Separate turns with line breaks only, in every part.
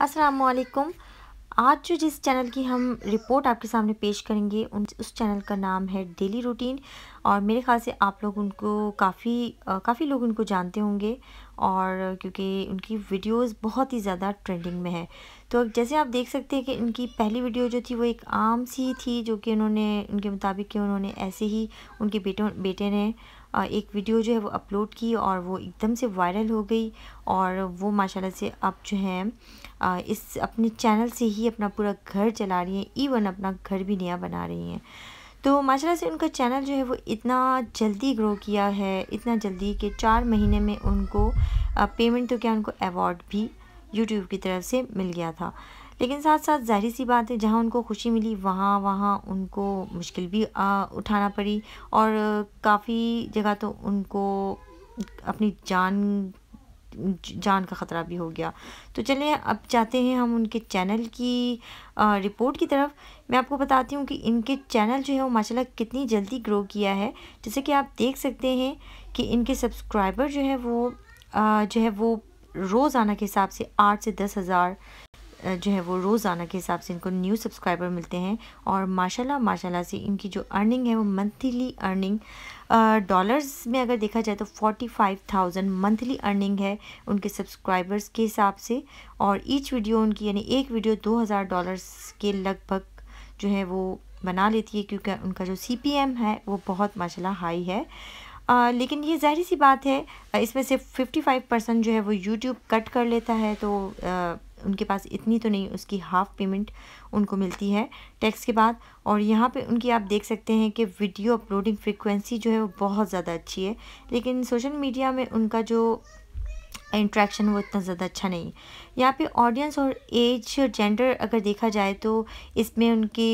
असलकुम आज जो जिस चैनल की हम रिपोर्ट आपके सामने पेश करेंगे, उन, उस चैनल का नाम है डेली रूटीन और मेरे ख्याल से आप लोग उनको काफ़ी काफ़ी लोग उनको जानते होंगे और क्योंकि उनकी वीडियोस बहुत ही ज़्यादा ट्रेंडिंग में है। तो जैसे आप देख सकते हैं कि इनकी पहली वीडियो जो थी वो एक आम सी थी जो कि उन्होंने, उनके मुताबिक कि उन्होंने ऐसे ही उनके बेटों, बेटे ने एक वीडियो जो है वो अपलोड की और वो एकदम से वायरल हो गई और वो माशाल्लाह से अब जो है इस अपने चैनल से ही अपना पूरा घर चला रही हैं इवन अपना घर भी नया बना रही हैं। तो माशाल्लाह से उनका चैनल जो है वो इतना जल्दी ग्रो किया है, इतना जल्दी कि चार महीने में उनको पेमेंट तो क्या उनको अवार्ड भी यूट्यूब की तरफ़ से मिल गया था। लेकिन साथ साथ ज़ाहिर सी बात है जहाँ उनको खुशी मिली वहाँ वहाँ उनको मुश्किल भी आ, उठाना पड़ी और काफ़ी जगह तो उनको अपनी जान जान का ख़तरा भी हो गया। तो चलिए अब चाहते हैं हम उनके चैनल की आ, रिपोर्ट की तरफ़। मैं आपको बताती हूँ कि इनके चैनल जो है वो माशाल्लाह कितनी जल्दी ग्रो किया है। जैसे कि आप देख सकते हैं कि इनके सब्सक्राइबर जो है वो आ, जो है वो रोज़ाना के हिसाब से आठ से दस हज़ार जो है वो रोज़ाना के हिसाब से इनको न्यू सब्सक्राइबर मिलते हैं और माशाल्लाह माशाल्लाह से इनकी जो अर्निंग है वो मंथली अर्निंग डॉलर्स में अगर देखा जाए तो forty five thousand monthly earning है उनके सब्सक्राइबर्स के हिसाब से और ईच वीडियो उनकी यानी एक वीडियो दो हज़ार डॉलर्स के लगभग जो है वो बना लेती है क्योंकि उनका जो सीपीएम है वो बहुत माशाल्लाह हाई है। आ, लेकिन ये ज़ाहिर सी बात है इसमें से 55 परसेंट जो है वो यूट्यूब कट कर लेता है तो आ, उनके पास इतनी तो नहीं, उसकी हाफ़ पेमेंट उनको मिलती है टैक्स के बाद। और यहाँ पे उनकी आप देख सकते हैं कि वीडियो अपलोडिंग फ्रिक्वेंसी जो है वो बहुत ज़्यादा अच्छी है। लेकिन सोशल मीडिया में उनका जो इंट्रैक्शन वो इतना ज़्यादा अच्छा नहीं यहाँ पे ऑडियंस और एज जेंडर अगर देखा जाए तो इसमें उनके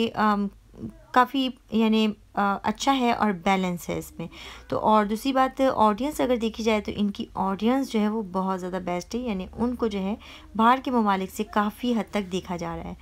काफ़ी, यानी अच्छा है और बैलेंस है इसमें। तो और दूसरी बात ऑडियंस अगर देखी जाए तो इनकी ऑडियंस जो है वो बहुत ज़्यादा बेस्ट है, यानी उनको जो है बाहर के ममालिक से काफ़ी हद तक देखा जा रहा है।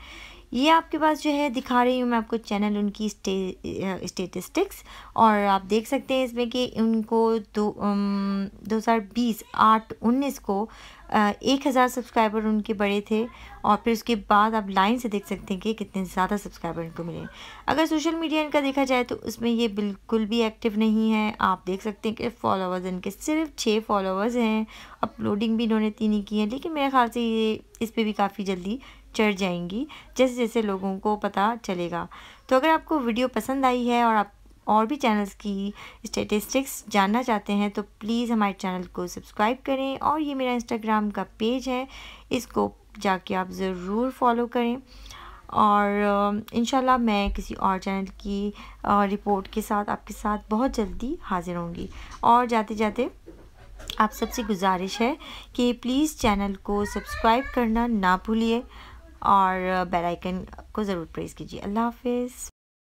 ये आपके पास जो है दिखा रही हूँ मैं आपको चैनल उनकी स्टे स्टेटिस्टिक्स और आप देख सकते हैं इसमें कि उनको दो दो हज़ार बीस, आठ, उन्नीस को एक हज़ार सब्सक्राइबर उनके बड़े थे और फिर उसके बाद आप लाइन से देख सकते हैं कि कितने ज़्यादा सब्सक्राइबर इनको मिले अगर सोशल मीडिया इनका देखा जाए तो उसमें ये बिल्कुल भी एक्टिव नहीं है। आप देख सकते हैं कि फॉलोवर्स इनके सिर्फ़ छः फॉलोवर्स हैं। अपलोडिंग भी इन्होंने तीन ही की है, लेकिन मेरे ख्याल से ये इस पर भी काफ़ी जल्दी चढ़ जाएँगी, जैसे जैसे लोगों को पता चलेगा। तो अगर आपको वीडियो पसंद आई है और आप और भी चैनल्स की स्टेटिस्टिक्स जानना चाहते हैं तो प्लीज़ हमारे चैनल को सब्सक्राइब करें और ये मेरा इंस्टाग्राम का पेज है, इसको जाके आप ज़रूर फॉलो करें। और इन मैं किसी और चैनल की रिपोर्ट के साथ, आपके साथ बहुत जल्दी हाज़िर होंगी। और जाते जाते आप सबसे गुजारिश है कि प्लीज़ चैनल को सब्सक्राइब करना ना भूलिए। और बेल आइकन को ज़रूर प्रेस कीजिए। अल्लाह हाफिज़।